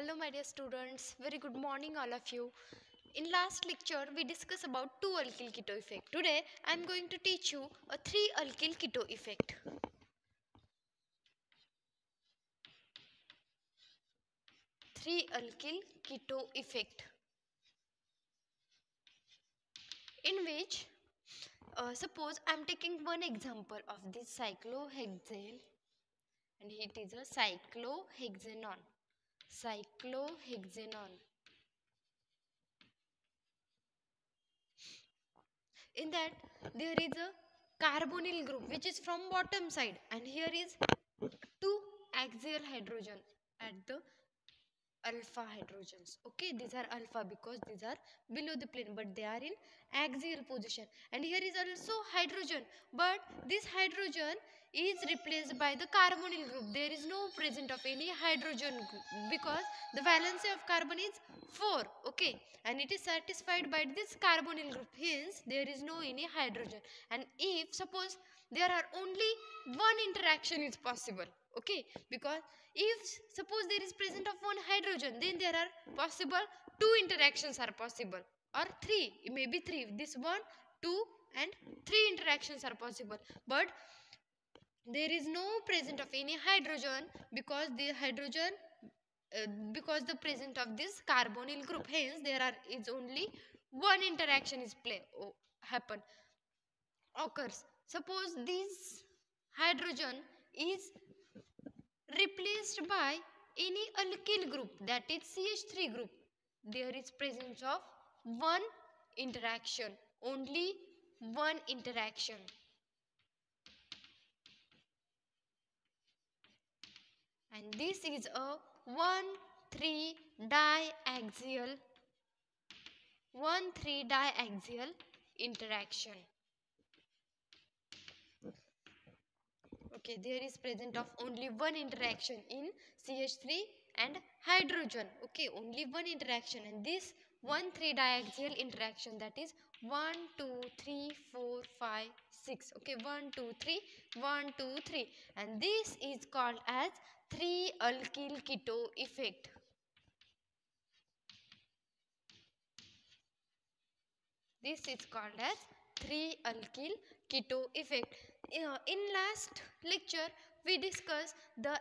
Hello my dear students, very good morning all of you. In last lecture we discussed about 2 alkyl keto effect. Today I am going to teach you a 3 alkyl keto effect. Three alkyl keto effect in which uh, suppose I am taking one example of this cyclohexane and it is a cyclohexanone cyclohexanon in that there is a carbonyl group which is from bottom side and here is two axial hydrogen at the alpha hydrogens. Okay these are alpha because these are below the plane but they are in axial position. And here is also hydrogen but this hydrogen is replaced by the carbonyl group. There is no present of any hydrogen group because the valency of carbon is 4 okay? And it is satisfied by this carbonyl group hence there is no any hydrogen. And if suppose there are only one interaction is possible okay? Because if suppose there is present of one hydrogen then there are possible two interactions are possible or three it may be three this one two and three interactions are possible. But there is no present of any hydrogen because the hydrogen uh, because the present of this carbonyl group hence there are is only one interaction is play oh, happen occurs. Suppose this hydrogen is replaced by any alkyl group that is CH3 group. There is presence of one interaction only one interaction. And this is a 1 3 diaxial 1 3 diaxial interaction okay there is present hmm. of only one interaction in ch3 and hydrogen. Okay only one interaction. And this 1 3 diaxial interaction that is 1 2 3 4 5 6 okay 1 2 3 1 2 3 and this is called as 3 alkyl keto effect. This is called as 3 alkyl keto effect. Uh, in last lecture we discussed the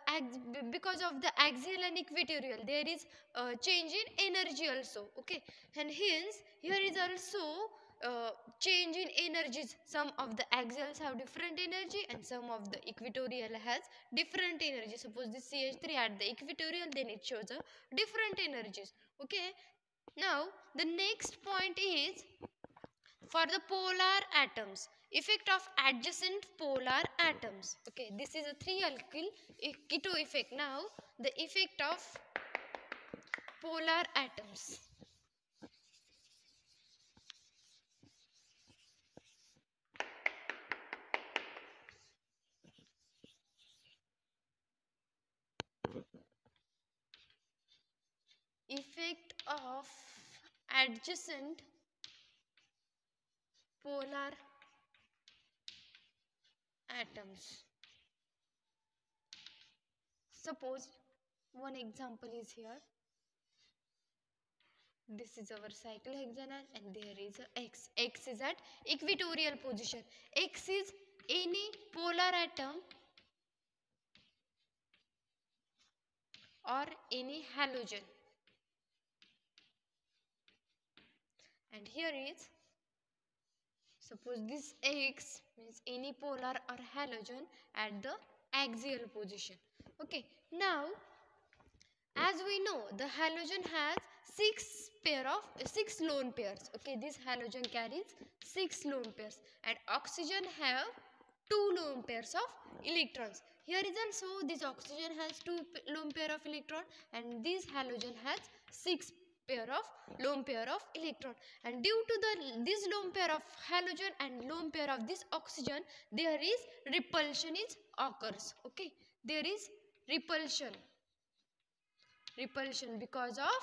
because of the axial and equatorial there is a change in energy also okay? And hence here is also uh, change in energies. Some of the axials have different energy and some of the equatorial has different energy. Suppose this ch3 at the equatorial then it shows a different energies okay? Now the next point is for the polar atoms. Effect of adjacent polar atoms. Okay this is a 3 alkyl keto effect. Now the effect of polar atoms. Effect of adjacent polar atoms suppose one example is here this is our cyclohexanol and there is a x x is at equatorial position x is any polar atom or any halogen and here is suppose this x means any polar or halogen at the axial position. Okay now as we know the halogen has six pair of six lone pairs. Okay this halogen carries six lone pairs. And oxygen have two lone pairs of electrons. Here is also this oxygen has two lone pair of electron and this halogen has six pair of lone pair of electron and due to the this lone pair of halogen and lone pair of this oxygen there is repulsion is occurs. Okay? There is repulsion. Repulsion because of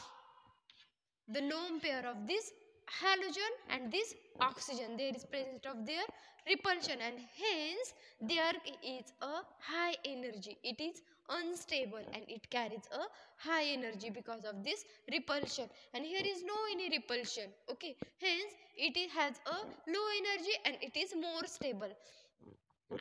the lone pair of this halogen and this oxygen there is presence of their repulsion and hence there is a high energy. It is unstable and it carries a high energy because of this repulsion. And here is no any repulsion okay? Hence it has a low energy and it is more stable.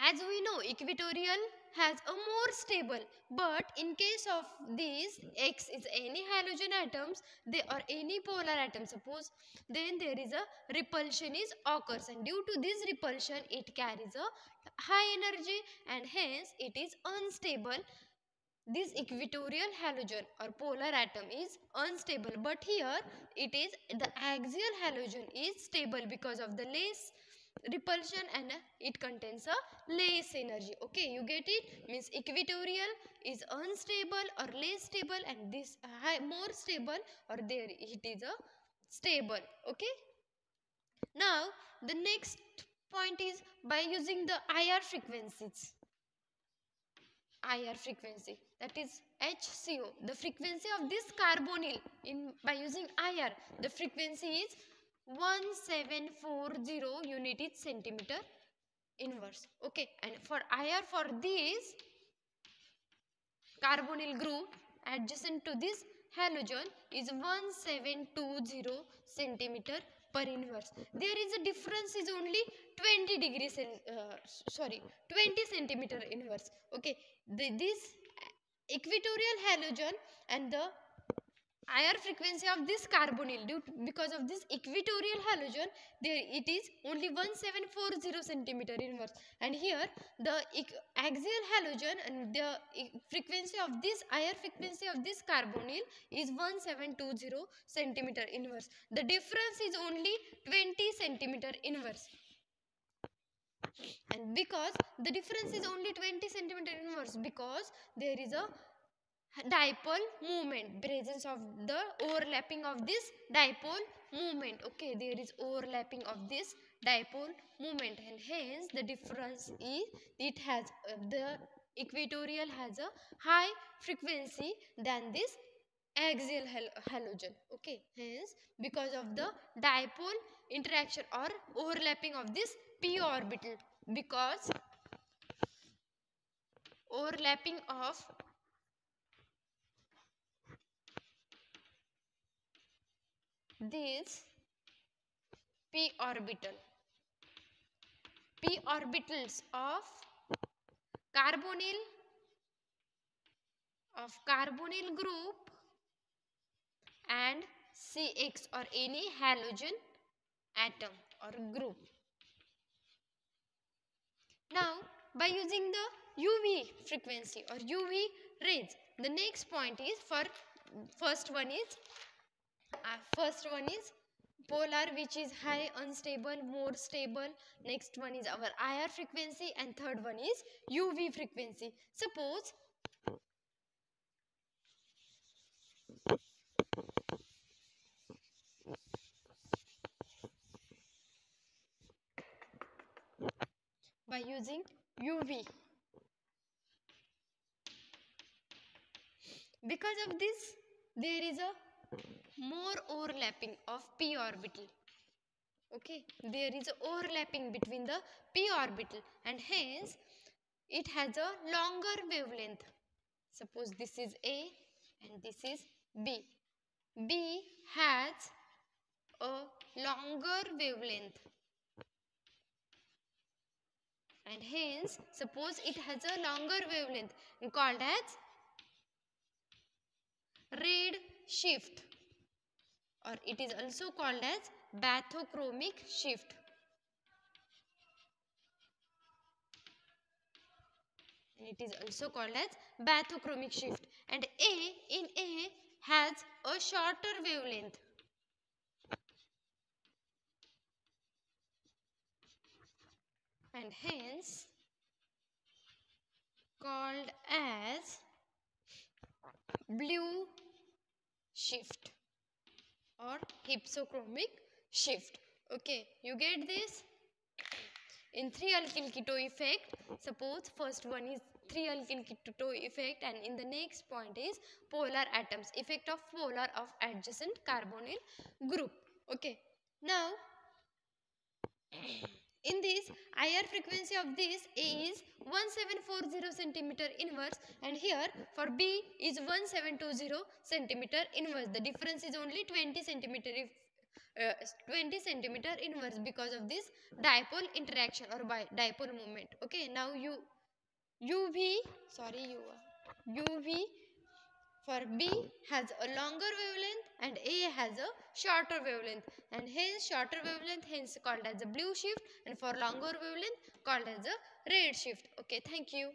As we know equatorial has a more stable. But in case of these x is any halogen atoms they are any polar atom suppose. Then there is a repulsion is occurs and due to this repulsion it carries a high energy and hence it is unstable. This equatorial halogen or polar atom is unstable but here it is the axial halogen is stable because of the less repulsion and it contains a less energy. Okay you get it? Means equatorial is unstable or less stable and this high, more stable or there it is a stable. Okay? Now the next point is by using the IR frequencies. IR frequency that is HCO the frequency of this carbonyl in by using IR the frequency is 1740 unit is centimeter inverse. Okay and for IR for this carbonyl group adjacent to this halogen is 1720 centimeter per inverse. There is a difference is only 20 degrees uh, sorry 20 centimeter inverse. Okay the, this equatorial halogen and the higher frequency of this carbonyl due to, because of this equatorial halogen there it is only 1740 centimeter inverse. And here the axial halogen and the frequency of this higher frequency of this carbonyl is 1720 centimeter inverse. The difference is only 20 centimeter inverse. And because the difference is only 20 centimeter inverse because there is a dipole movement. Presence of the overlapping of this dipole movement. Okay there is overlapping of this dipole movement. And hence the difference is it has uh, the equatorial has a high frequency than this axial hal halogen. Okay hence because of the dipole interaction or overlapping of this p orbital because overlapping of this p orbital p orbitals of carbonyl of carbonyl group and CX or any halogen atom or group. Now by using the UV frequency or UV rays the next point is for first one is uh, first one is polar which is high unstable more stable. Next one is our IR frequency and third one is UV frequency. Suppose by using UV because of this there is a more overlapping of p orbital. Okay there is overlapping between the p orbital and hence it has a longer wavelength. Suppose this is a and this is b. B has a longer wavelength. And hence suppose it has a longer wavelength called as red shift or it is also called as bathochromic shift. And it is also called as bathochromic shift and A in A has a shorter wavelength. And hence called as blue shift hypsochromic shift. Okay you get this? In 3 alkyl keto effect suppose first one is 3 alkyl keto effect and in the next point is polar atoms effect of polar of adjacent carbonyl group. Okay now in this IR frequency of this A is 1740 centimeter inverse and here for B is 1720 centimeter inverse. The difference is only 20 centimeter if uh, 20 centimeter inverse because of this dipole interaction or by dipole moment. Okay, now you UV sorry U UV for B has a longer wavelength and A has a shorter wavelength and hence shorter wavelength hence called as a blue shift and for longer wavelength called as a red shift. Okay, thank you.